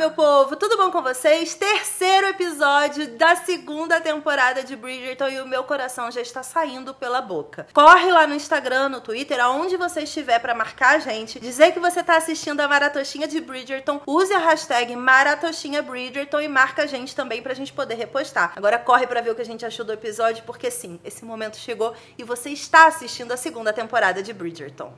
meu povo, tudo bom com vocês? Terceiro episódio da segunda temporada de Bridgerton e o meu coração já está saindo pela boca. Corre lá no Instagram, no Twitter, aonde você estiver para marcar a gente, dizer que você tá assistindo a Maratoshinha de Bridgerton, use a hashtag Maratoshinha Bridgerton e marca a gente também pra gente poder repostar. Agora corre para ver o que a gente achou do episódio, porque sim, esse momento chegou e você está assistindo a segunda temporada de Bridgerton.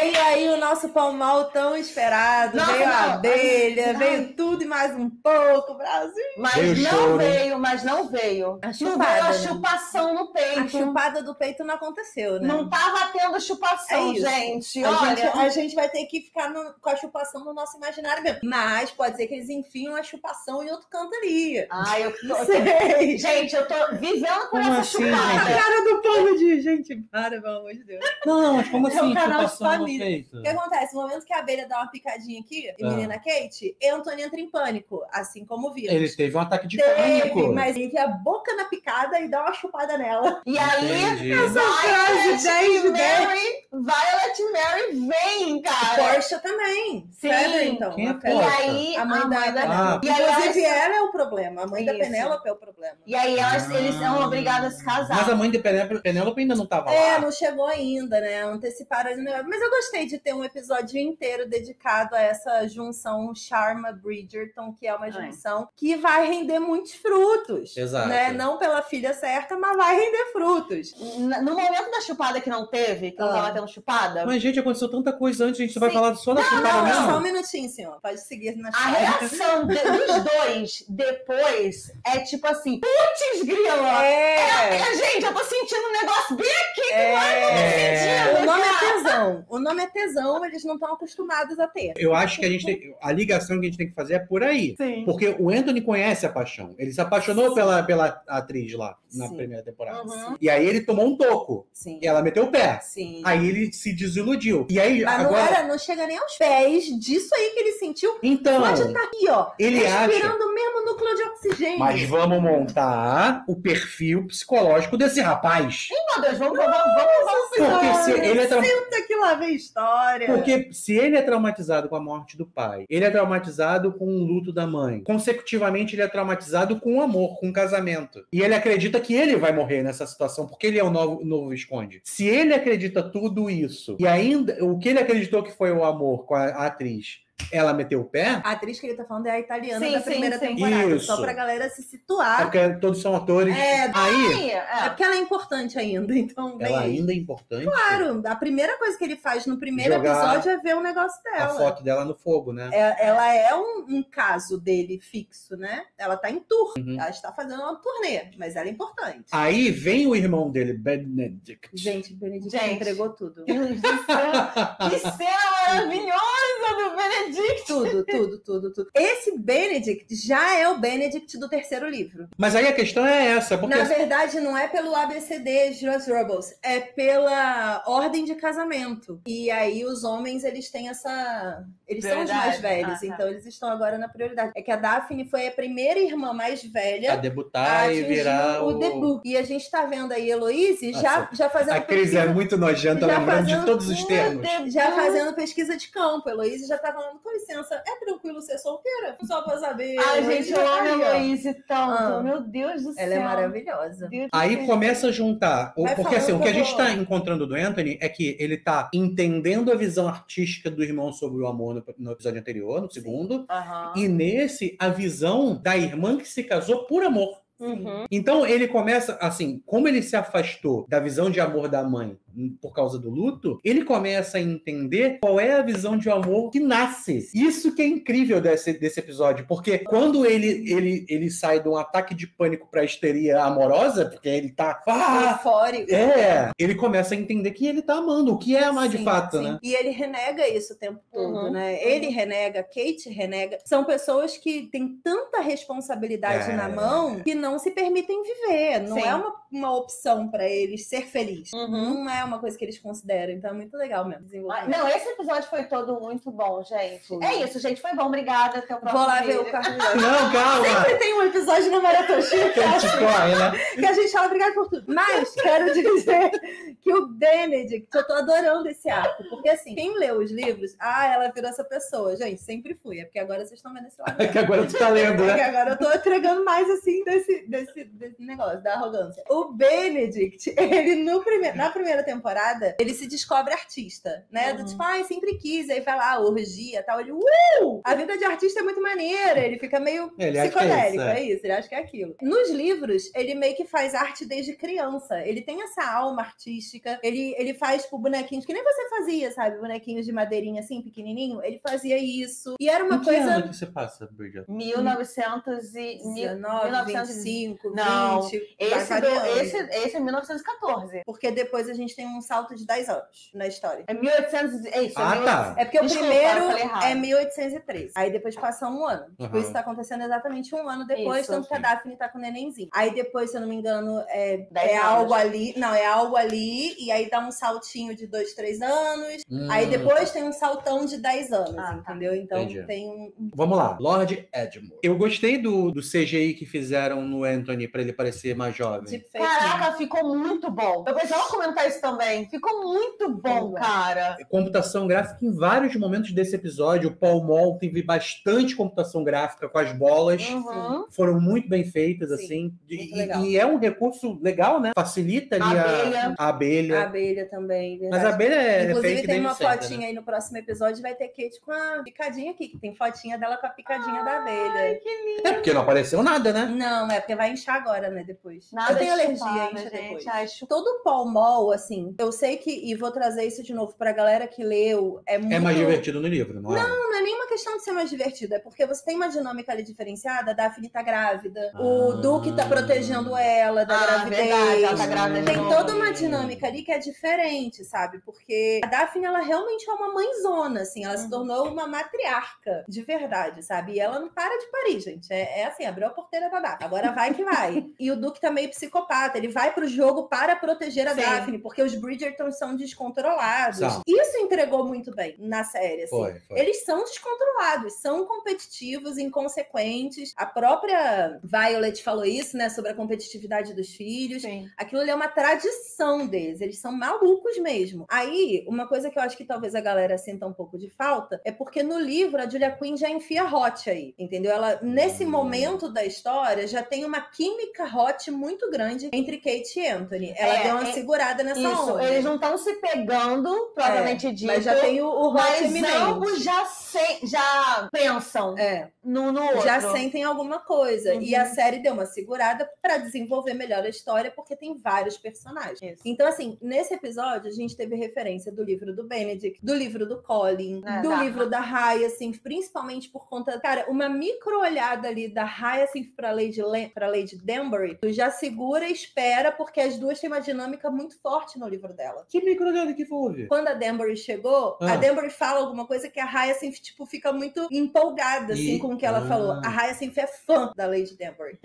Veio aí o nosso pão mal tão esperado, Nossa, veio a não, abelha, não. veio tudo e mais um pouco, Brasil. Mas Veio não choro. veio, mas não veio. A não chupada, veio a né? chupação no peito. A chupada do peito não aconteceu, né? Não tava tendo chupação, É gente. A, Olha, gente, a gente vai ter que ficar no- com a chupação no nosso imaginário mesmo. Mas pode ser que eles enfiam a chupação em outro canto ali. Ai, eu Não tô... sei. Gente, eu tô vivendo por Como essa assim, A chupada. gente? cara do povo de gente, para, pelo amor de Deus. Não, mas como É um assim? canal chupação O que acontece? No momento que a abelha dá uma picadinha aqui, e Ah. menina Kate, Anthony entra em pânico, assim como o vírus. Ele teve um ataque de Teve, pânico. mas ele enfia a boca na picada e dá uma chupada nela. E aí, Entendi. frase 10 de 10. Mary, Violet Mary vem, cara. Porsche também. Sim. Feather, então. Quem é a E Feather. Porsche? aí, A mãe da- Ah. E aí, Inclusive, elas, ela é o problema. A mãe da Isso. Penélope é o problema. e aí elas, eles são obrigados a se casar. Mas a mãe de Penélope, Penélope ainda não tava É, lá. não chegou ainda, né? Anteciparam ainda. Mas eu gostei de ter um episódio inteiro dedicado a essa junção Charma Bridgerton, que é uma junção que vai render muitos frutos. Exato. Né? Não pela filha certa, mas vai render frutos. No momento da chupada que não teve, que não Ah. tava tendo chupada, Mas, gente, aconteceu tanta coisa antes, a gente só vai Sim. falar só da Não, chupada não, mesmo. só um minutinho, senhor. Pode seguir na A história. reação de- dos dois depois é tipo assim, putz, grila! É. É, gente, eu tô sentindo um negócio bem aqui É. O nome é tesão. O nome é tesão, eles não estão acostumados a ter. Eu acho que a gente tem, a ligação que a gente tem que fazer é por aí. Sim. Porque o Anthony conhece a paixão. Ele se apaixonou pela, pela atriz lá na Sim. primeira temporada. Uhum. E aí ele tomou um toco. Sim. E ela meteu o pé. Sim. Aí ele se desiludiu. E aí, Mas agora. não, era, não chega nem aos pés disso aí que ele sentiu. Então, Pode estar aqui, ó. ele acha. respirando o mesmo núcleo de oxigênio. Mas vamos montar o perfil psicológico desse rapaz. Meu Deus, vamos, vamos, vamos. Porque se ele é tra- Senta que lá vem história. Porque se ele é traumatizado com a morte do pai, ele é traumatizado com o luto da mãe, consecutivamente ele é traumatizado com o amor, com o casamento. E ele acredita que ele vai morrer nessa situação, porque ele é o novo, novo Visconde. Se ele acredita tudo isso, e ainda o que ele acreditou que foi o amor com a, a atriz, ela meteu o pé, A atriz que ele tá falando é a italiana Sim, da sim, primeira sim. temporada. Isso. Só pra galera se é situar. porque todos são atores. É, Aí, É é. porque ela é importante ainda, então vem ela ainda é importante. Claro, a primeira coisa que ele faz no primeiro episódio é ver o negócio A dela. foto dela no fogo, né? É- ela é um, um caso dele fixo, né? Ela tá em tour. Uhum. Ela está fazendo uma turnê, mas ela é importante. Aí vem o irmão dele, Benedict. Gente, Benedict Gente. entregou tudo. Que cena maravilhosa do Benedict. Tudo, tudo, tudo, tudo. Esse Benedict já é o Benedict do terceiro livro. Mas aí a questão é essa, porque Na verdade, não é pelo ABCD Jos Rebels, é pela ordem de casamento. E aí os homens, eles têm essa... Eles são os mais velhos, Ah, tá. então eles estão agora na prioridade. É que a Daphne foi a primeira irmã mais velha a debutar e atingir virar o debut. E a gente tá vendo aí Heloise já, Nossa, já fazendo A Cris é muito nojenta, Já lembrando de todos os termos. já fazendo pesquisa de campo. Heloise já tá falando, com licença, é tranquilo ser solteira? Só pra saber. Ai, gente, eu tá amo aí, a ó. Heloise tanto. Ah. Meu Deus do céu. Ela é maravilhosa. Deus Aí céu. começa a juntar. o- Porque assim, falando o que a gente está encontrando do Anthony é que ele tá entendendo a visão artística do irmão sobre o amor no, no episódio anterior, no segundo. Aham. E nesse, a visão da irmã que se casou por amor. Uhum. Então ele começa, assim, como ele se afastou da visão de amor da mãe por causa do luto, ele começa a entender qual é a visão de amor que nasce. Isso que é incrível desse, desse episódio, porque quando ele, ele, ele sai de um ataque de pânico pra histeria amorosa, porque ele tá. Ah, Eufórico. é, ele começa a entender que ele tá amando, o que é amar de Sim, fato, sim. né? E ele renega isso o tempo todo, Uhum, né? Ele renega, Kate renega. São pessoas que têm tanta responsabilidade É. na mão que não se permitem viver. Não Sim. é uma, uma opção para eles ser feliz. Uhum. Não é uma coisa que eles consideram. Então é muito legal mesmo. Ah, desenvolvimento. Não, esse episódio foi todo muito bom, gente. Foi. É isso, gente. Foi bom. Obrigada. Até o próximo Vou lá ver o vídeo. carro Não, calma. Sempre tem um episódio no Maratoshi Que a gente corre, né? que a gente fala obrigado por tudo. Mas quero dizer que o Benedict, eu tô adorando esse arco. Porque assim, quem leu os livros, ah, ela virou essa pessoa. Gente, sempre fui. É porque agora vocês estão vendo esse lado. É que agora tu tá lendo, É que né? agora eu tô entregando mais assim desse, desse, desse negócio, da arrogância. O Benedict, ele no prime... na primeira temporada, ele se descobre artista, né? Do Uhum. tipo, ai, sempre quis, aí vai lá, orgia e tal. Ele, uh! A vida de artista é muito maneira. Ele fica meio Ele acha que é psicodélico, isso, é. é isso, ele acha que é aquilo. Nos livros, ele meio que faz arte desde criança. Ele tem essa alma artística. Ele, ele faz, tipo, bonequinhos que nem você fazia, sabe? Bonequinhos de madeirinha assim, pequenininho. Ele fazia isso. E era uma Em que coisa. ano que você passa, Bridget? 1900 e... 19, 1900 25, Não, 20. vai Esse, do- esse, esse é 1914. Porque depois a gente tem um salto de 10 anos na história. É 1800... É isso. Ah, é tá. É porque Desculpa, o primeiro é 1813. Aí depois passa um ano. Tipo, Uhum. isso tá acontecendo exatamente um ano depois, Isso, tanto que a sim. Daphne tá com o nenenzinho. Aí depois, se eu não me engano, é, é algo ali. Não, é algo ali, e aí dá um saltinho de 2, 3 anos. Aí Hum. depois tem um saltão de 10 anos, Ah, tá. entendeu? Então Entendi. tem um. Vamos lá, Lord Edmund. Eu gostei do, do CGI que fizeram no Anthony pra ele parecer mais jovem. né? Caraca, ficou muito bom. Eu precisava comentar isso também. Ficou muito bom, cara. Computação gráfica em vários momentos desse episódio. O Paul Mall teve bastante computação gráfica com as bolas. Uhum. Foram muito bem feitas, Sim, assim. E, e é um recurso legal, né? Facilita ali a Abelha. a abelha. A abelha também, verdade. Mas a abelha é Inclusive fake tem uma sempre, fotinha né? aí no próximo episódio, vai ter Kate com a picadinha aqui, que tem fotinha dela com a picadinha da abelha. É porque não apareceu nada, né? Não, é porque vai inchar agora, né, depois. Nada eu tenho de alergia, chupada, incha gente. depois. Ai, chu- Todo Paul Mall, assim, eu sei que, e vou trazer isso de novo pra galera que leu, é muito... É mais divertido no livro, não é? Não, não é nenhuma questão de ser mais divertido, é porque você tem uma dinâmica ali diferenciada, a Daphne tá grávida, o Ah. Duque tá protegendo ela da Ah, gravidez. verdade, ela tá grávida Tem toda uma dinâmica ali que é diferente, sabe? Porque a Daphne, ela realmente é uma mãezona, assim. Ela se Uhum. tornou uma matriarca, de verdade, sabe? E ela não para de parir, gente. É, é assim, abriu a porteira da Daphne. Agora vai que vai. e o Duque tá meio psicopata. Ele vai pro jogo para proteger a Sim. Daphne, porque os Bridgerton são descontrolados. São. Isso entregou muito bem na série, assim. Foi, foi. Eles são descontrolados, são competitivos, inconsequentes. A própria Violet falou isso, né, sobre a competitividade dos filhos. Sim. Aquilo ali é uma tradição deles, eles são malucos mesmo. Aí, uma coisa que eu acho que talvez a galera sinta um pouco de falta é porque no livro a Julia Quinn já enfia hot aí, entendeu? Ela, nesse Hum. momento da história, já tem uma química hot muito grande entre Kate e Anthony. Ela É, deu uma é- segurada nessa Isso, onda. eles não estão se pegando, propriamente dito. Mas já tem o, o mas eminente. ambos já, se, já pensam É. no, no outro. já sentem alguma coisa. Uhum. E a série deu uma segurada pra desenvolver melhor a história, porque tem vários personagens. Isso. Então, assim, nesse episódio, a gente teve referência do livro do Benedict, do livro do Colin, É, do da- livro da Hyacinth, principalmente por conta. Cara, uma micro olhada ali da Hyacinth pra Lady, Le- pra Lady Danbury, tu já segura e espera, porque as duas têm uma dinâmica muito forte no livro dela. Que microdedo que houve? Quando a Danbury chegou, Ah. a Danbury fala alguma coisa que a Hyacinth, tipo, fica muito empolgada, assim, E- com o que ela Ah. falou. A Hyacinth é fã da Lady Danbury.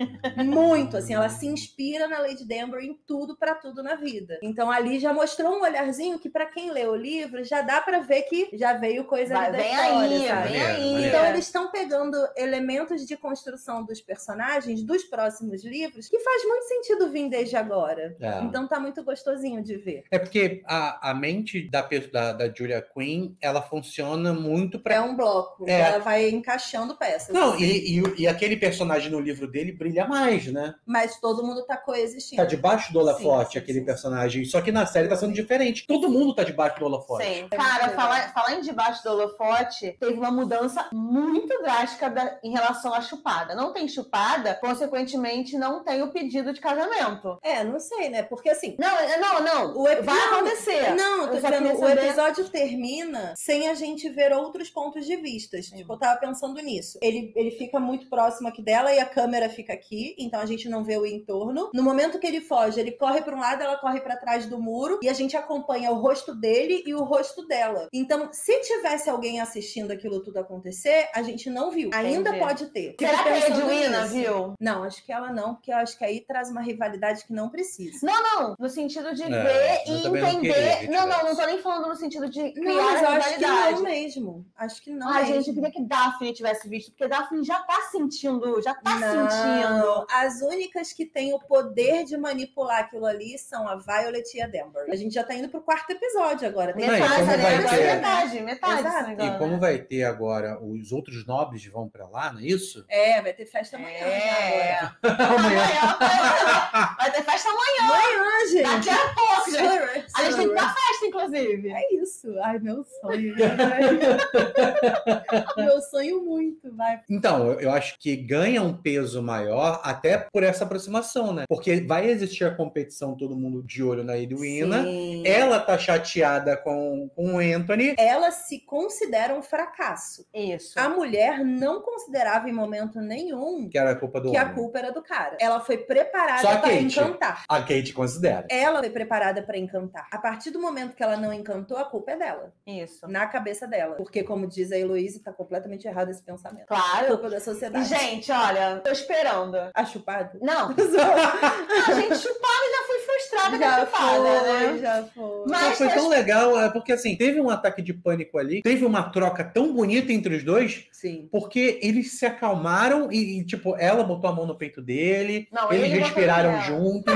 muito, assim, ela se inspira na Lady Danbury em tudo pra tudo na vida. Então ali já mostrou um olharzinho que pra quem lê o livro, já dá pra ver que já veio coisa Vai, ali da vem história, aí, sabe? vem aí. Então eles estão pegando elementos de construção dos personagens dos próximos livros que faz muito sentido vir desde agora. É. Então tá muito gostosinho de ver. É porque a, a mente da, da, da Julia Quinn, ela funciona muito pra É um bloco. É. Ela vai encaixando peças. Não, e, e, e aquele personagem no livro dele brilha mais, né? Mas todo mundo tá coexistindo. Tá debaixo do holofote, Sim, aquele sim. personagem. Só que na série tá sendo diferente. Todo mundo tá debaixo do holofote. Sim. Cara, falar, falar em debaixo do holofote, teve uma mudança muito drástica da- em relação à chupada. Não tem chupada, consequentemente, não tem o pedido de casamento. É, não sei, né? Porque assim. Não, é- não, não. O ep- Vai não, acontecer. Não, tô dizendo, o episódio termina sem a gente ver outros pontos de vista. Tipo, eu tava pensando nisso. Ele, ele fica muito próximo aqui dela e a câmera fica aqui, então a gente não vê o entorno. No momento que ele foge, ele corre pra um lado, ela corre pra trás do muro e a gente acompanha o rosto dele e o rosto dela. Então, se tivesse alguém assistindo aquilo tudo acontecer, a gente não viu. Ainda Entendi. pode ter. Será que a pensando Edwina viu? Não, acho que ela não, porque eu acho que aí traz uma rivalidade que não precisa. Não, não, no sentido de É, ver eu e não entender. Não, não, não tô nem falando no sentido de criar Não, mas eu a acho que não mesmo. Acho que não Ai, mesmo. gente, eu queria que Daphne tivesse visto, porque Daphne já tá sentindo, já tá Não, sentindo. As únicas que têm o poder de manipular aquilo ali são a Violet e a Denver. A gente já tá indo pro quarto episódio agora. Tem Não, Metade, né? ter- metade, metade, Exato. engano, E como vai ter agora, os outros nobres vão pra lá, não é isso? É, vai ter festa amanhã. É. Amanhã. Amanhã vai ter festa amanhã. Amanhã, gente. daqui a pouco, gente. Sure, A gente tem inclusive. É isso. Ai, meu sonho. meu sonho muito, vai. Então, eu, acho que ganha um peso maior até por essa aproximação, né? Porque vai existir a competição, todo mundo de olho na Edwina. Sim. Ela tá chateada com, com o Anthony. Ela se considera um fracasso. Isso. A mulher não considerava em momento nenhum Que era culpa do que a homem. culpa era do cara. Ela foi preparada a para encantar. A Kate considera. Ela foi preparada para encantar. A partir do momento que ela não encantou, a culpa é dela. Isso. Na cabeça dela. Porque, como diz a Heloísa, tá completamente errado esse pensamento. Claro. Culpa da E, sociedade. gente, olha, tô esperando. A chupada? Não, a gente chupada já fui frustrada com a já chupada, foi, né? já foi. Mas- Mas foi tão legal, é porque assim, teve um ataque de pânico ali, teve uma troca tão bonita entre os dois, Sim. porque eles se acalmaram e, e, tipo, ela botou a mão no peito dele, Não, eles ele respiraram juntos.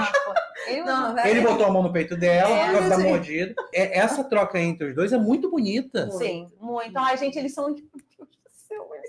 Ele Não, Ele botou a mão no peito dela É, por causa da sim. mordida. É, essa troca entre os dois é muito bonita. Sim, muito. Ai, gente, eles são.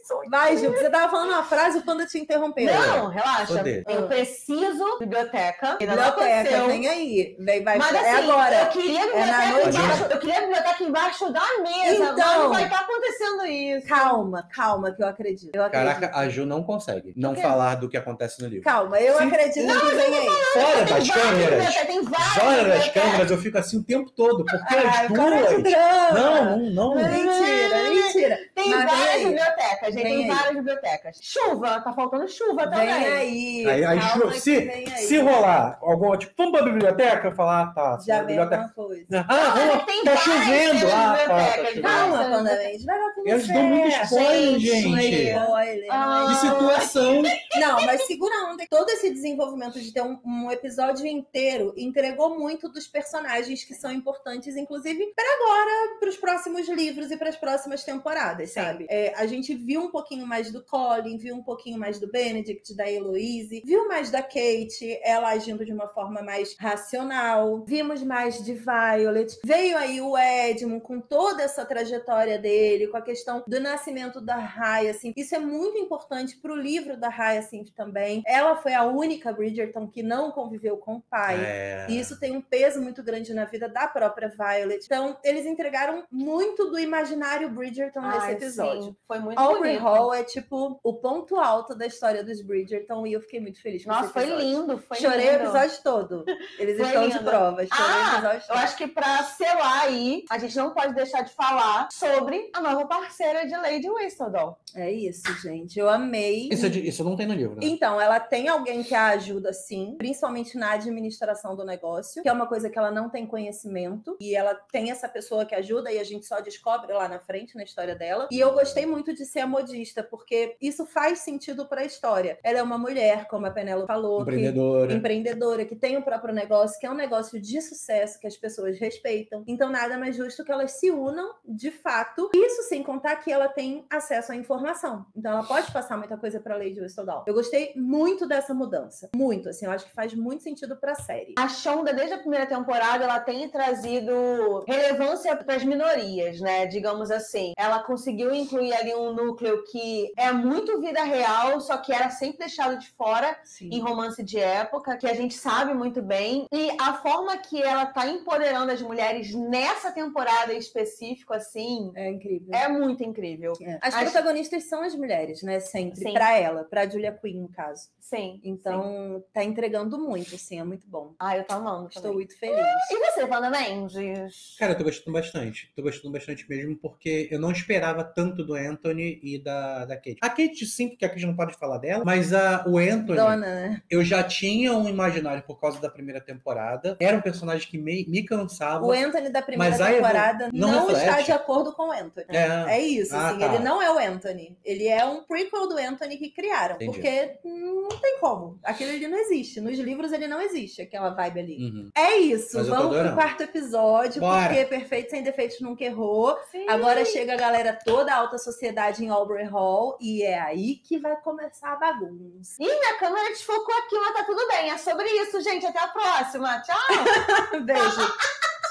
São. Vai, Gil, você tava falando uma frase, o Panda te interrompeu. Não, relaxa. Poder. Eu preciso biblioteca. Não Biblioteca, vem aí. Vem, vai, Mas é assim, agora. eu queria a É na biblioteca noite. embaixo. Eu queria a biblioteca embaixo da mesa. Então. mas não vai estar acontecendo isso. Calma, calma, que eu acredito. Eu acredito. Caraca, a Ju não consegue não falar do que acontece no livro. Calma, eu Sim. acredito que vem aí. Fora das câmeras, bibliotecas, Tem várias fora das câmeras, eu fico assim o tempo todo, porque Ai, as para de duas. Não, não, não. Mentira, mentira. Tem Mas várias aí. bibliotecas, gente. Vem Tem aí. várias bibliotecas. Chuva, tá faltando chuva também. Vem aí. Aí, aí, que se, vem aí. se rolar alguma, tipo, vamos pra biblioteca? Eu falar, ah, tá. Já vem biblioteca. alguma coisa. Ah, vamos, tem tá chovendo. Ah, de tá, tá chovendo. Calma, Panda. Vai lá com Eles dão muito spoiler, gente. Spoiler. Ah. Que situação. Não, mas segura a onda. Todo esse desenvolvimento de ter um, um episódio inteiro entregou muito dos personagens que são importantes, inclusive para agora, para os próximos livros e para as próximas temporadas. Sabe? É, a gente viu um pouquinho mais do Colin, viu um pouquinho mais do Benedict, da Eloise, viu mais da Kate, ela agindo de uma forma mais racional, vimos mais de Violet. Veio aí o Edmund com toda essa trajetória dele, com a questão do nascimento da Hyacinth. Isso é muito importante pro livro da Hyacinth também. Ela foi a única Bridgerton que não conviveu com o pai. É. E isso tem um peso muito grande na vida da própria Violet. Então, eles entregaram muito do imaginário Bridgerton nesse Ai, episódio. sim, foi muito Aubrey bonito. Hall é tipo o ponto alto da história dos Bridgerton e eu fiquei muito feliz com Nossa, esse foi episódio. lindo, foi Chorei lindo. o episódio todo. Eles Foi estão de lindo. prova. Chorei o Ah, episódio eu todo. acho que pra selar aí, a gente não pode deixar de falar sobre a nova parceira de Lady Whistledown. É isso, gente. Eu amei. Isso, é de- isso não tem no livro, né? Então, ela tem alguém que a ajuda, sim, principalmente na administração do negócio, que é uma coisa que ela não tem conhecimento, e ela tem essa pessoa que ajuda, e a gente só descobre lá na frente, na história dela. E eu gostei muito de ser a modista, porque isso faz sentido pra história. Ela é uma mulher, como a Penelo falou, que Empreendedora. empreendedora, que tem o próprio negócio, que é um negócio de sucesso, que as pessoas respeitam. Então, nada mais justo que elas se unam de fato. Isso sem contar que ela tem acesso à informação. Então, ela pode passar muita coisa pra Lady Whistledown. Eu gostei muito dessa mudança. Muito, assim, eu acho que faz muito sentido pra série. A Shonda, desde a primeira temporada, ela tem trazido relevância para as minorias, né? Digamos assim. Ela conseguiu conseguiu incluir ali um núcleo que é muito vida real, só que era sempre deixado de fora Sim. em romance de época, que a gente sabe muito bem. E a forma que ela tá empoderando as mulheres nessa temporada em específico, assim, É incrível. é muito incrível. É. As Acho- protagonistas são as mulheres, né? Sempre. Sim. Pra ela, pra Julia Quinn, no caso. Sim. Então, tá entregando muito, assim, é muito bom. Ah, eu tô amando. Estou também. muito feliz. E você, Wanda Mendes? Cara, eu tô gostando bastante. Tô gostando bastante mesmo, porque eu não esperava tanto do Anthony e da, da Kate. A Kate, sim, porque a Kate não pode falar dela, mas a, o Anthony, Dona, né? eu já tinha um imaginário por causa da primeira temporada. Era um personagem que me, me cansava. O Anthony da primeira temporada não não, está de acordo com o Anthony. É. É isso, Ah, assim, tá. ele não é o Anthony. Ele é um prequel do Anthony que criaram. Entendi. Porque não tem como. Aquilo ali não existe. Nos livros ele não existe, aquela vibe ali. Uhum. É isso. Mas Vamos pro quarto episódio, Bora. porque Perfeito Sem Defeitos Nunca Errou. Sim. Agora chega a galera toda, a alta sociedade em Aubrey Hall, e é aí que vai começar a bagunça. Ih, minha câmera desfocou aqui, mas tá tudo bem. É sobre isso, gente. Até a próxima. Tchau. Beijo.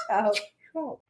Tchau.